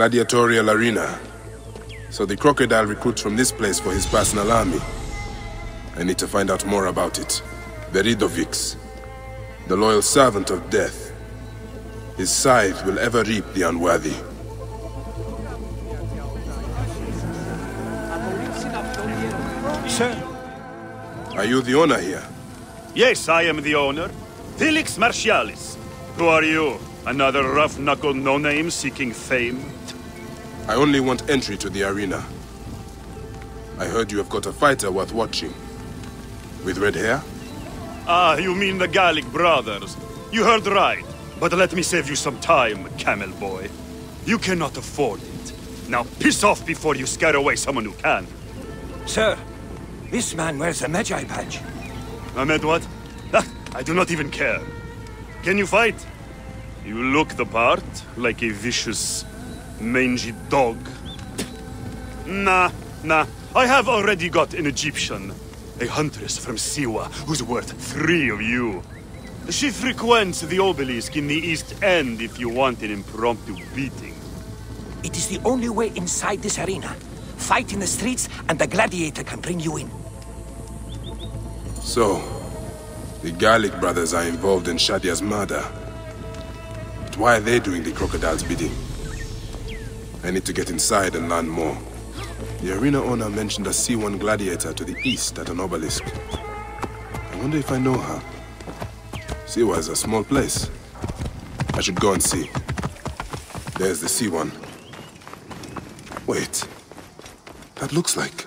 gladiatorial arena. So the crocodile recruits from this place for his personal army. I need to find out more about it. Viridovix, the loyal servant of death. His scythe will ever reap the unworthy. Sir? Are you the owner here? Yes, I am the owner. Felix Martialis. Who are you? Another rough-knuckle no-name seeking fame? I only want entry to the arena. I heard you have got a fighter worth watching. With red hair? Ah, you mean the Gallic brothers. You heard right. But let me save you some time, camel boy. You cannot afford it. Now piss off before you scare away someone who can. Sir, this man wears a Medjay badge. Ahmed what? Ah, I do not even care. Can you fight? You look the part, like a vicious, mangy dog. Nah, nah. I have already got an Egyptian. A huntress from Siwa, who's worth three of you. She frequents the obelisk in the East End if you want an impromptu beating. It is the only way inside this arena. Fight in the streets, and the gladiator can bring you in. So, the Gallic brothers are involved in Shadia's murder. But why are they doing the crocodile's bidding? I need to get inside and learn more. The arena owner mentioned a Siwan gladiator to the east at an obelisk. I wonder if I know her. Siwa is a small place. I should go and see. There's the Siwan. Wait. That looks like...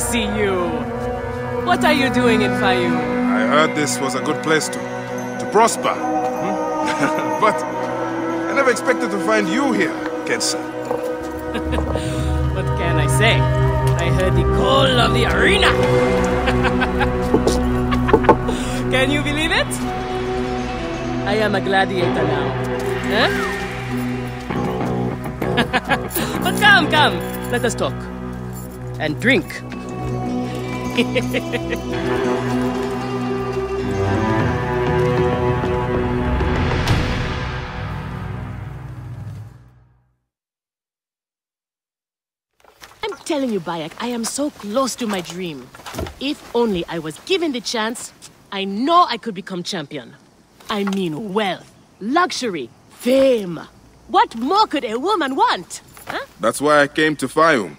to see you. What are you doing in Fayum? I heard this was a good place to... to prosper. hmm? but I never expected to find you here, Kensa. What can I say? I heard the call of the arena! can you believe it? I am a gladiator now. Huh? but come, come, let us talk. And drink. I'm telling you, Bayek, I am so close to my dream. If only I was given the chance, I know I could become champion. I mean wealth, luxury, fame. What more could a woman want? Huh? That's why I came to Fayum.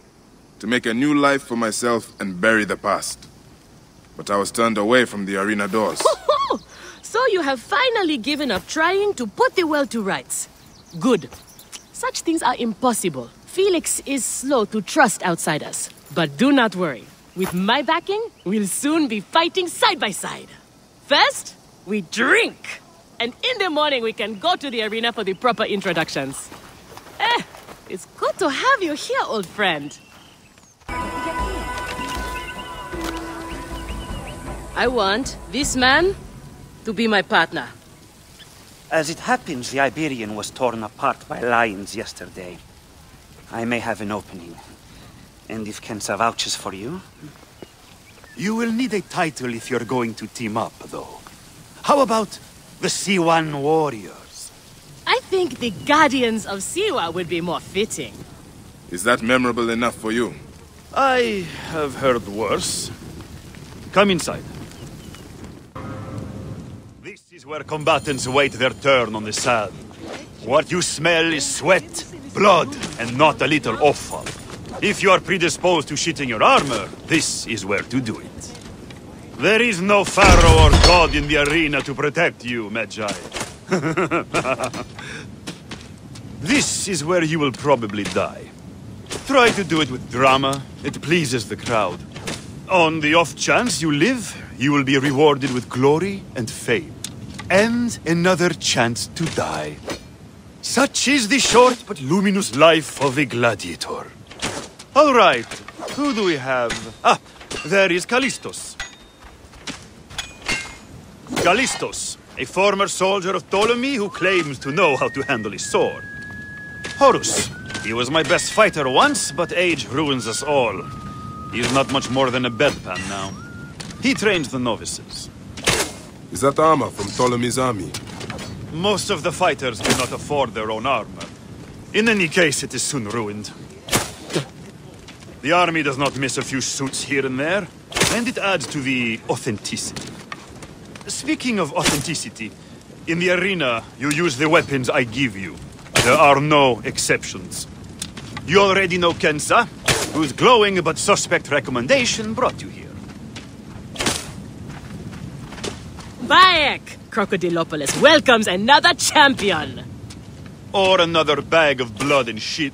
To make a new life for myself and bury the past. But I was turned away from the arena doors. So you have finally given up trying to put the world to rights. Good. Such things are impossible. Felix is slow to trust outsiders. But do not worry. With my backing, we'll soon be fighting side by side. First, we drink. And in the morning, we can go to the arena for the proper introductions. Eh, it's good to have you here, old friend. I want this man to be my partner. As it happens, the Iberian was torn apart by lions yesterday. I may have an opening. And if Kensa vouches for you, You will need a title if you're going to team up, though. How about the Siwan Warriors? I think the Guardians of Siwa would be more fitting. Is that memorable enough for you? I have heard worse. Come inside. This is where combatants wait their turn on the sand. What you smell is sweat, blood, and not a little offal. If you are predisposed to shitting your armor, this is where to do it. There is no pharaoh or god in the arena to protect you, Medjay. this is where you will probably die. Try to do it with drama. It pleases the crowd. On the off chance you live, you will be rewarded with glory and fame. and another chance to die. Such is the short but luminous life of a gladiator. All right, who do we have? Ah, there is Callistos. Callistos, a former soldier of Ptolemy who claims to know how to handle a sword. Horus, he was my best fighter once, but age ruins us all. He's not much more than a bedpan now. He trains the novices. Is that armor from Ptolemy's army? Most of the fighters do not afford their own armor. In any case, it is soon ruined. The army does not miss a few suits here and there, and it adds to the authenticity. Speaking of authenticity, in the arena, you use the weapons I give you. There are no exceptions. You already know Kensa, whose glowing but suspect recommendation brought you here. Bayek! Crocodilopolis welcomes another champion! Or another bag of blood and shit.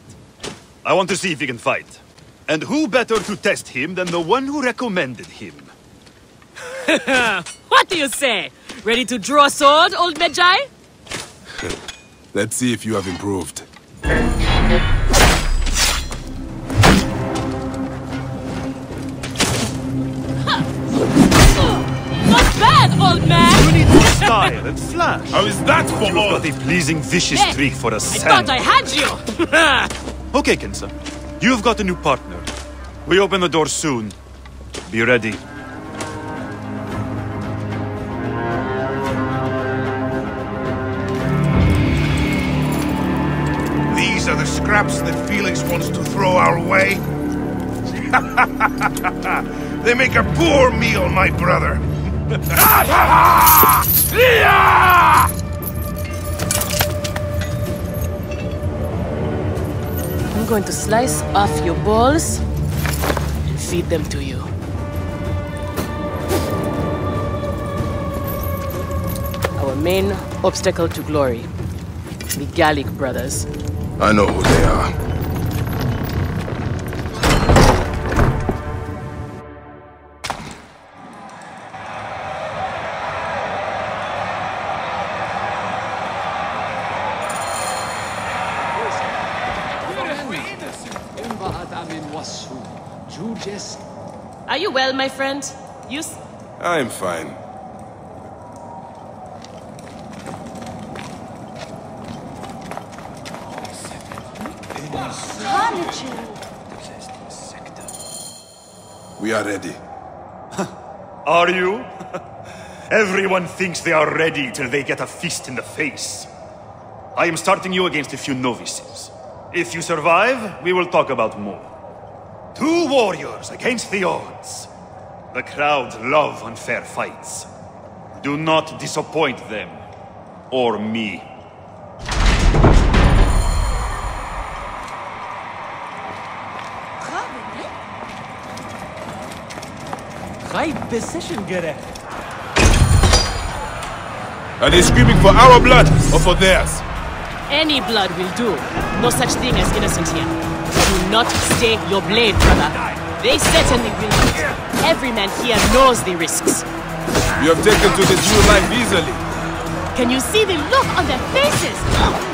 I want to see if he can fight. And who better to test him than the one who recommended him? What do you say? Ready to draw sword, old Medjay? Let's see if you have improved. Bad, old man! You need more style and flash. How is that for You've all? got a pleasing vicious Hey, streak for a I sand. I thought I had you! Okay, Kensa. You've got a new partner. We open the door soon. Be ready. These are the scraps that Felix wants to throw our way? they make a poor meal, my brother. I'm going to slice off your balls and feed them to you. Our main obstacle to glory. The Gallic brothers. I know who they are. Are you well, my friend? You. S- I'm fine. We are ready. Are you? Everyone thinks they are ready till they get a fist in the face. I am starting you against a few novices. If you survive, we will talk about more. Two warriors against the odds. The crowd love unfair fights. Do not disappoint them. Or me. Right position gerecht. Are they screaming for our blood or for theirs? Any blood will do. No such thing as innocent here. Not stay your blade, brother. They certainly will not. Every man here knows the risks. You have taken to this new life easily. Can you see the look on their faces?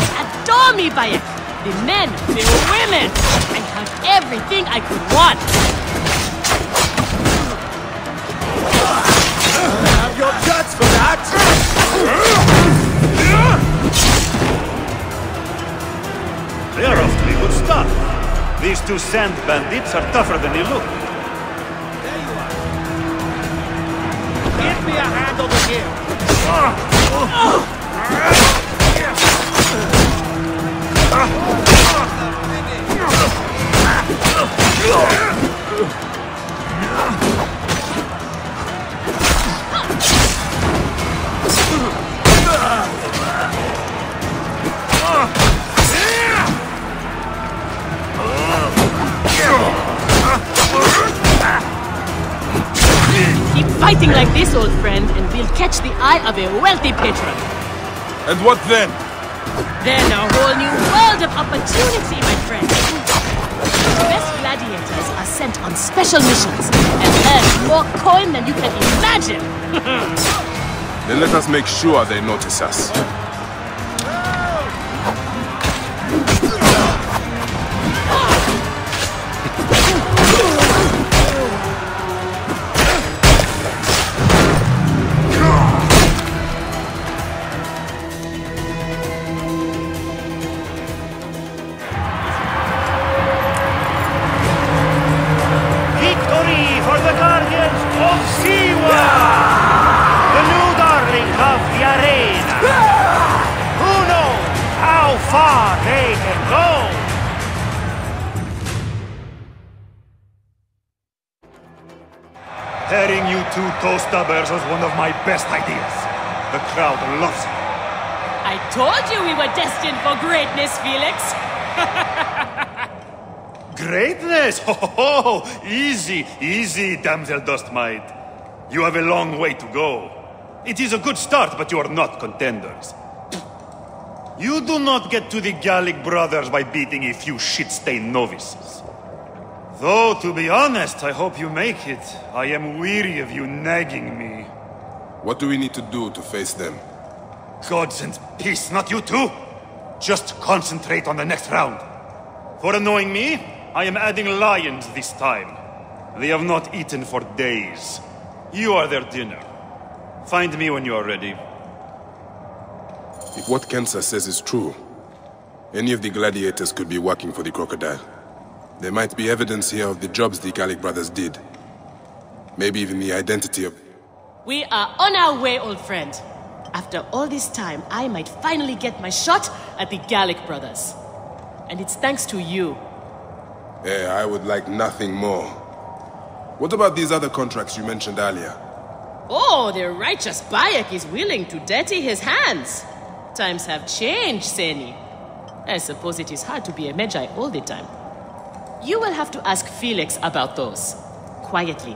They adore me, Bayek. The men, the women. I have everything I could want. Have your guts for that! They are off to a good start. These two sand bandits are tougher than they look. There you are. Give me a hand over here. Keep fighting like this, old friend, and we'll catch the eye of a wealthy patron. And what then? Then a whole new world of opportunity, my friend. The best gladiators are sent on special missions and earn more coin than you can imagine. Then let us make sure they notice us. Felix. Greatness! Ho, ho, ho! Easy, easy, damsel Dustmite. You have a long way to go. It is a good start, but you are not contenders. You do not get to the Gallic brothers by beating a few shit-stained novices. Though, to be honest, I hope you make it. I am weary of you nagging me. What do we need to do to face them? Gods and peace, not you too! Just concentrate on the next round. For annoying me, I am adding lions this time. They have not eaten for days. You are their dinner. Find me when you are ready. If what Kensa says is true, any of the gladiators could be working for the crocodile. There might be evidence here of the jobs the Gallic brothers did. Maybe even the identity of... We are on our way, old friend. After all this time, I might finally get my shot at the Gallic brothers. And it's thanks to you. Eh, I would like nothing more. What about these other contracts you mentioned earlier? Oh, the righteous Bayek is willing to dirty his hands. Times have changed, Seni. I suppose it is hard to be a Medjay all the time. You will have to ask Felix about those. Quietly.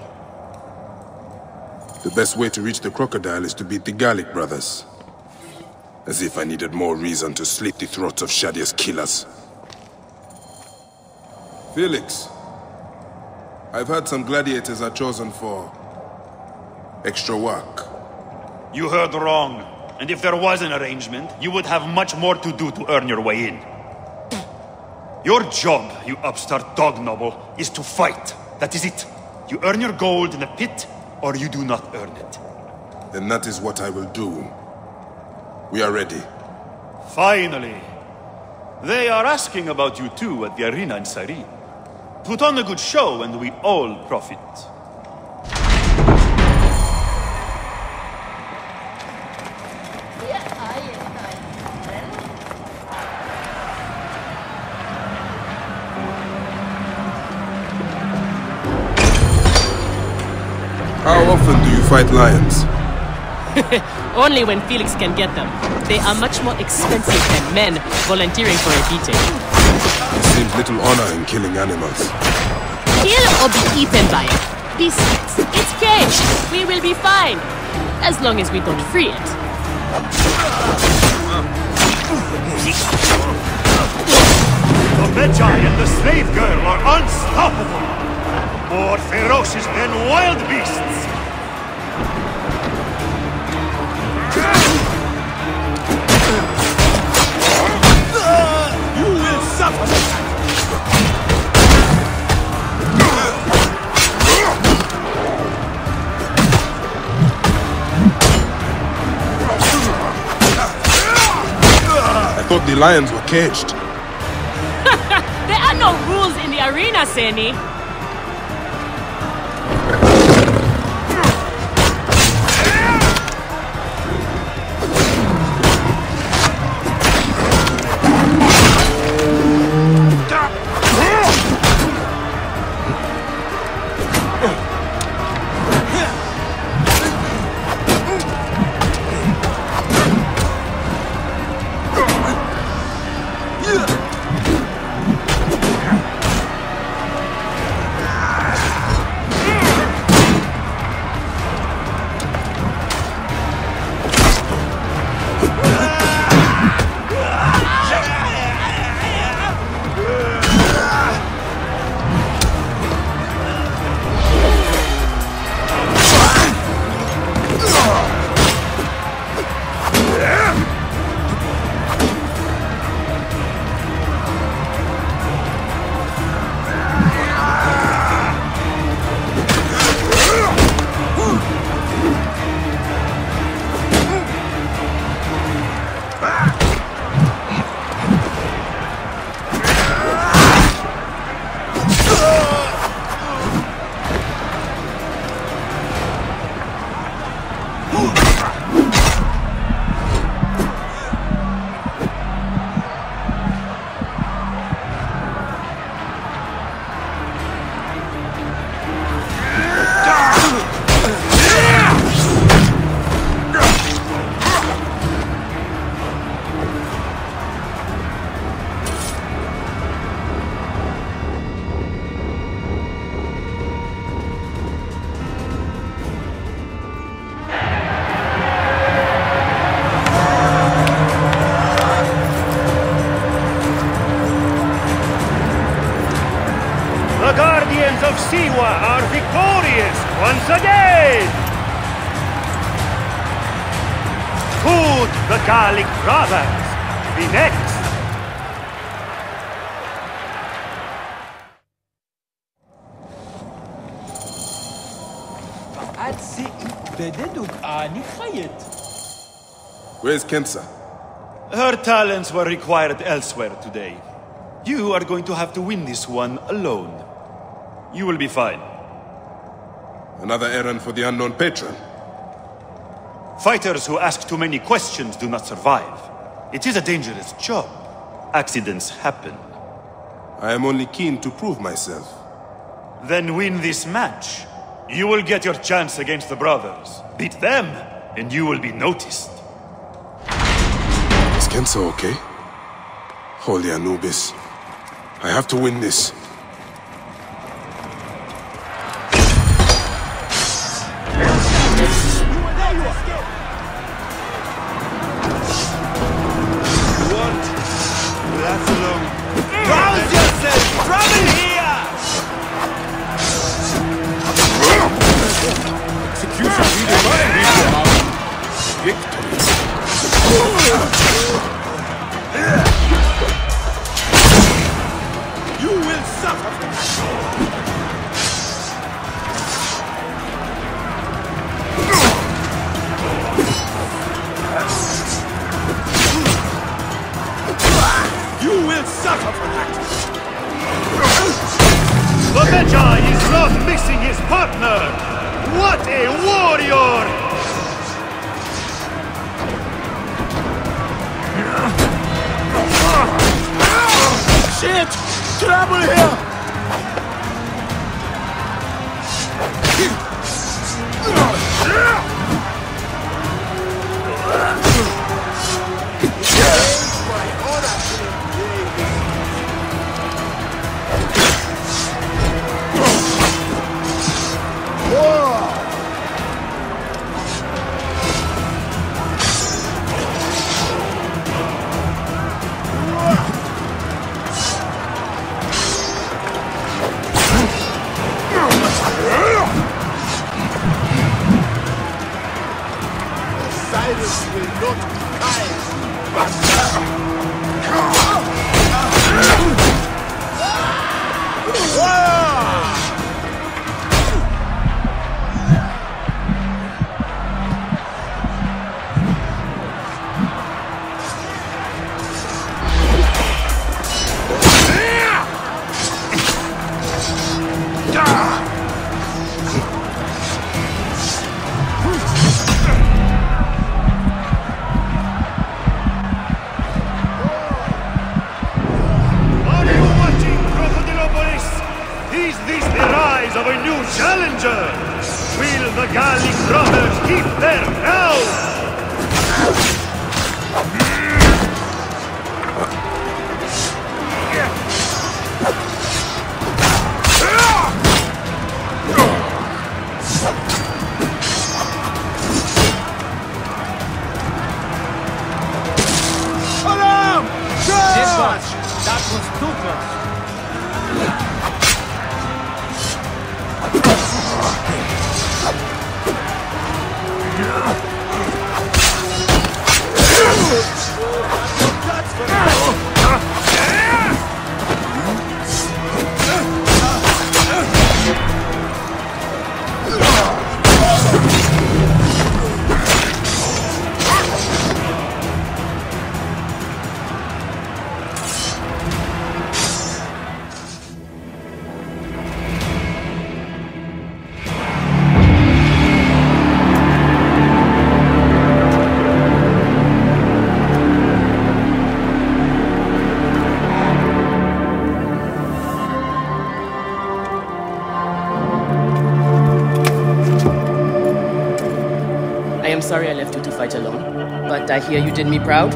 The best way to reach the crocodile is to beat the Gallic brothers. As if I needed more reason to slit the throats of Shadia's killers. Felix, I've heard some gladiators are chosen for extra work. You heard wrong. And if there was an arrangement, you would have much more to do to earn your way in. Your job, you upstart dog noble, is to fight. That is it. You earn your gold in the pit, or you do not earn it. Then that is what I will do. We are ready. Finally. They are asking about you too at the arena in Cyrene. Put on a good show and we all profit. How often do you fight lions? Only when Felix can get them. They are much more expensive than men volunteering for a beating. There seems little honor in killing animals. Kill or be eaten by it. Besides, it's caged. We will be fine. As long as we don't free it. The Medjay and the slave girl are unstoppable! More ferocious than wild beasts! You will suffer! I thought the lions were caged. There are no rules in the arena, Seni. Be next? Where's Kensa? Her talents were required elsewhere today. You are going to have to win this one alone. You will be fine. Another errand for the unknown patron. Fighters who ask too many questions do not survive. It is a dangerous job. Accidents happen. I am only keen to prove myself. Then win this match. You will get your chance against the brothers. Beat them, and you will be noticed. Is Kensa okay? Holy Anubis. I have to win this. Sorry I left you to fight alone, but I hear you did me proud.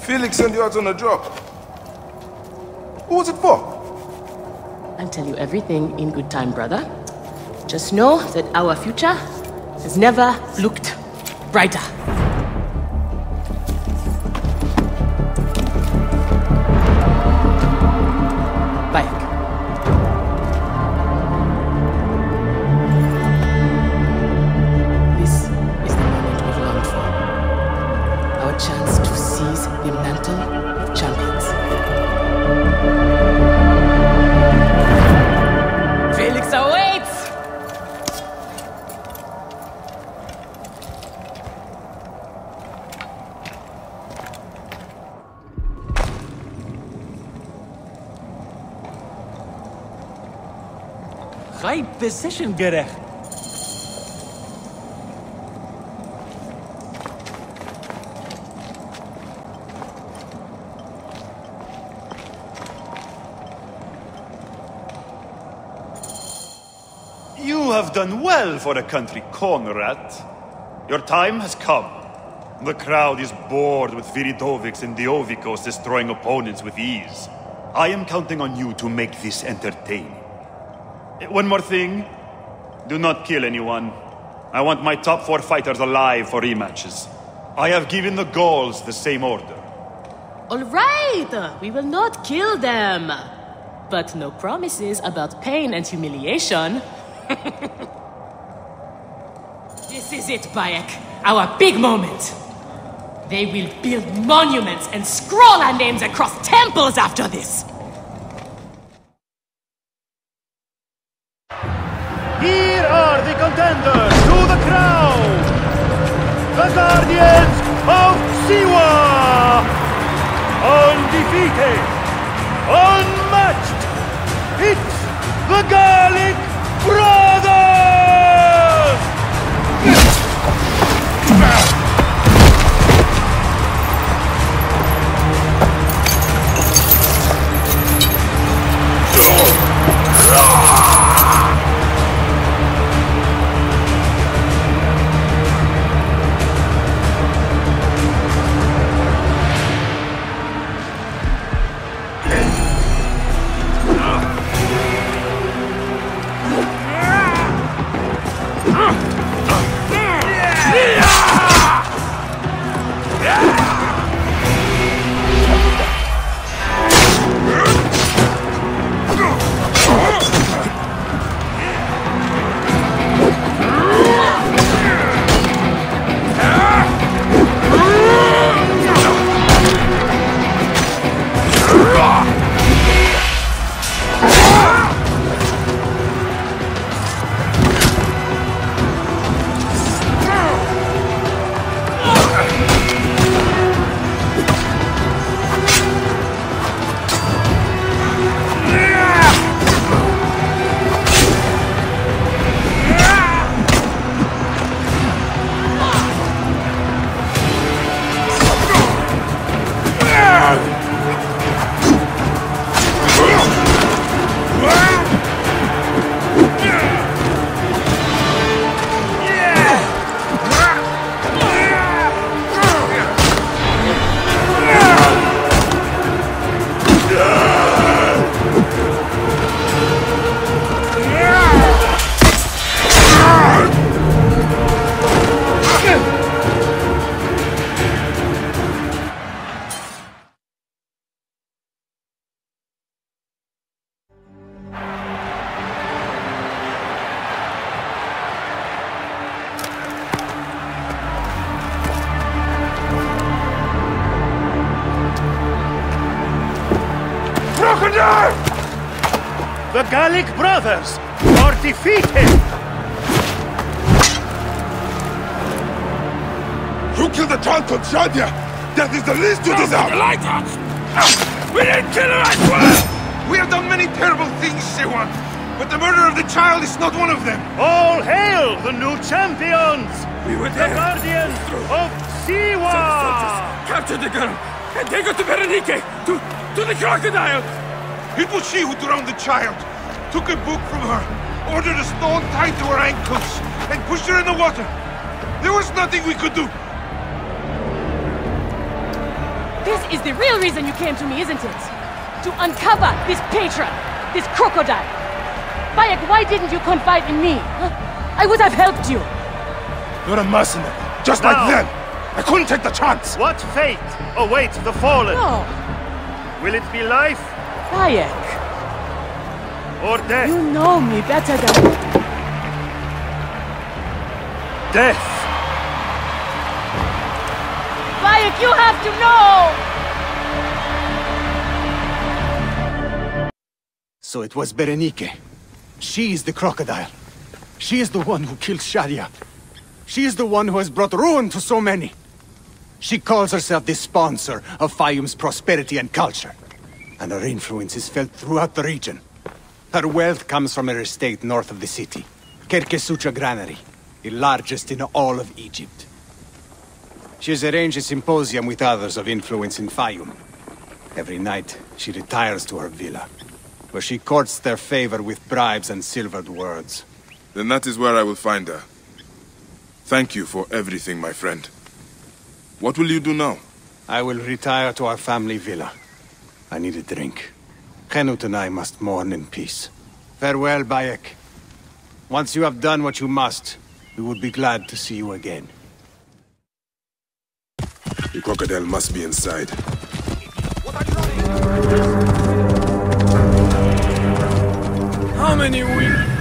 Felix sent you out on a job. Who was it for? I'll tell you everything in good time, brother. Just know that our future has never looked brighter. Position gerecht. You have done well for a country Conrad. Your time has come. The crowd is bored with Viridovix and Diovikos destroying opponents with ease. I am counting on you to make this entertaining. Eh, One more thing. Do not kill anyone. I want my top four fighters alive for rematches. I have given the Gauls the same order. All right, we will not kill them. But no promises about pain and humiliation. this is it, Bayek. Our big moment. They will build monuments and scroll our names across temples after this. Contenders to the crown! The Guardians of Siwa! Undefeated! Unmatched! It's the Gallic The Gallic Brothers are defeated! You killed the child Shadia! That is the least you deserve! lighthouse! Ah, we didn't kill her, I swear! We have done many terrible things, Siwan, but the murder of the child is not one of them. All hail the new champions! We were there. The. Guardians of Siwa! Captured the girl and take her to Berenike, to, to the crocodile! It was she who drowned the child, took a book from her, ordered a stone tied to her ankles, and pushed her in the water. There was nothing we could do. This is the real reason you came to me, isn't it? To uncover this patron, this crocodile. Bayek, why didn't you confide in me? Huh? I would have helped you. You're a mercenary, just Now. like them! I couldn't take the chance! What fate awaits the fallen? No, Will it be life Bayek, or death? you know me better than... Death! Bayek, you have to know! So it was Berenike. She is the crocodile. She is the one who killed Shadia. She is the one who has brought ruin to so many. She calls herself the sponsor of Fayum's prosperity and culture. And her influence is felt throughout the region. Her wealth comes from her estate north of the city. Kerkesucha Granary, the largest in all of Egypt. She has arranged a symposium with others of influence in Fayum. Every night, she retires to her villa, where she courts their favor with bribes and silvered words. Then that is where I will find her. Thank you for everything, my friend. What will you do now? I will retire to our family villa. I need a drink. Henut and I must mourn in peace. Farewell, Bayek. Once you have done what you must, we would be glad to see you again. The crocodile must be inside. How many weeks?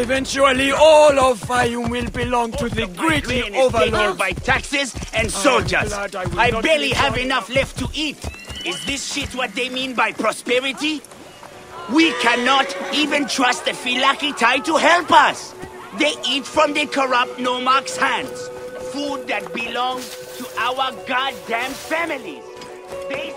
Eventually, all of Fayum will belong to the greedy overlord. by taxes and oh, soldiers. I I barely have enough left to eat. Is this shit what they mean by prosperity? We cannot even trust the Filaki Phylakitai to help us. They eat from the corrupt Nomarch's hands. Food that belongs to our goddamn families. They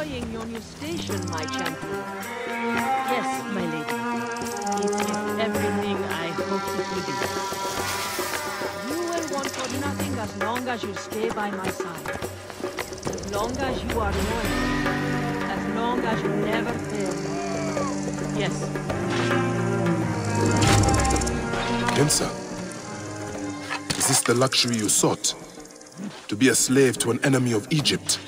enjoying your new station, my champion? Yes, my lady. It is everything I hoped it would be. You will want for nothing as long as you stay by my side. As long as you are loyal. As long as you never fail. Yes, Kensa, is this the luxury you sought? To be a slave to an enemy of Egypt?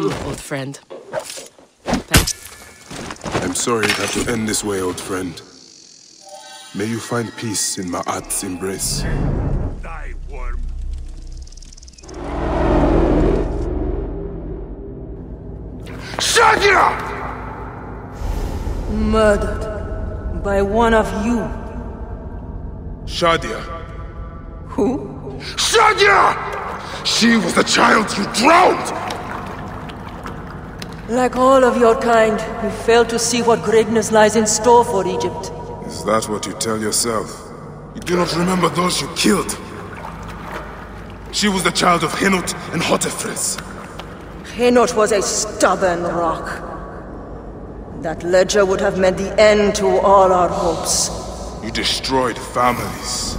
Knew come, old friend. Thanks. I'm sorry it had to end this way, old friend. May you find peace in Ma'at's embrace. Die, worm. Shadia! Murdered by one of you. Shadia, Who? Shadia! She was the child you drowned! Like all of your kind, you fail to see what greatness lies in store for Egypt. is that what you tell yourself? You do not remember those you killed. She was the child of Henut and Hotefres. Henut was a stubborn rock. That ledger would have meant the end to all our hopes. You destroyed families.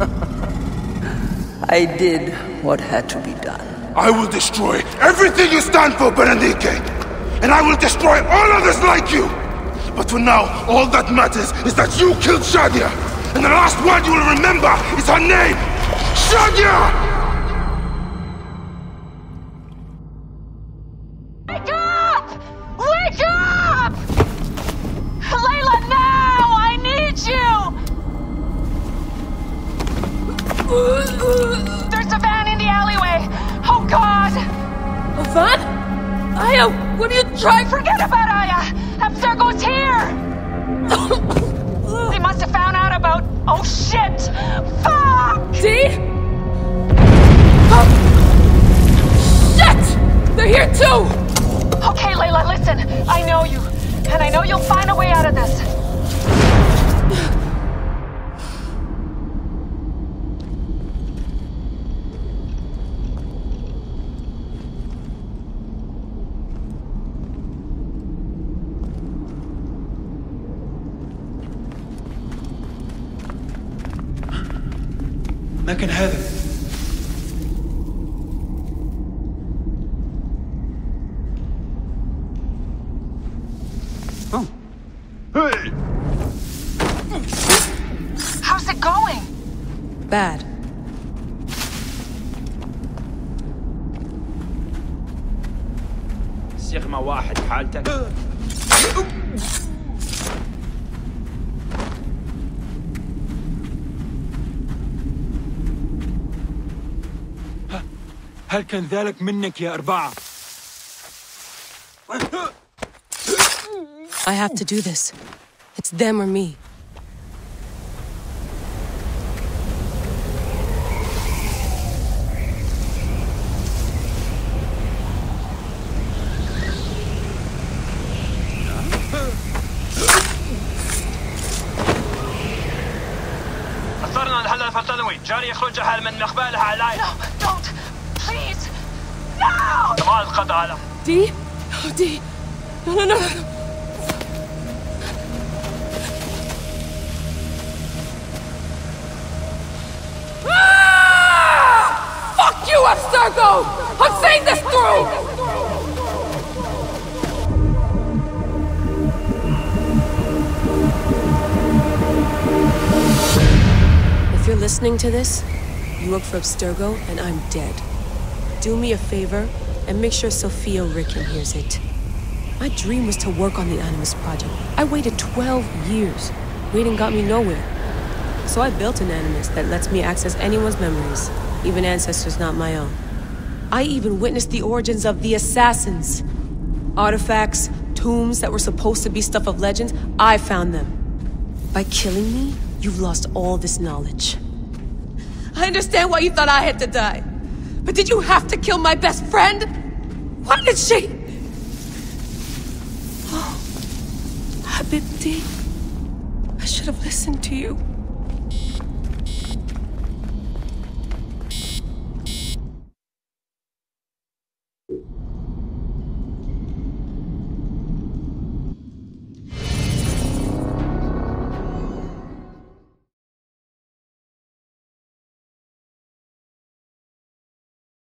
I did what had to be done. I will destroy everything you stand for, Berenike! And I will destroy all others like you! But for now, all that matters is that you killed Shadia! And the last word you will remember is her name! Shadia! Aya, what are you trying? Forget about Aya! Abstergo's here! they must have found out about... Oh, shit! Fuck! See? Oh. Shit! They're here too! Okay, Layla, listen. I know you. And I know you'll find a way out of this. واحد حالتك هل كان ذلك منك يا أربعة؟ I have to do this. It's them or me. Listening to this, you work for Abstergo and I'm dead. Do me a favor and make sure Sophia Rikkin hears it. My dream was to work on the Animus Project. I waited 12 years. Waiting got me nowhere. So I built an Animus that lets me access anyone's memories, even ancestors not my own. I even witnessed the origins of the Assassins. Artifacts, tombs that were supposed to be stuff of legends, I found them. By killing me, you've lost all this knowledge. I understand why you thought I had to die. But did you have to kill my best friend? Why did she? Oh, Habibti. I should have listened to you.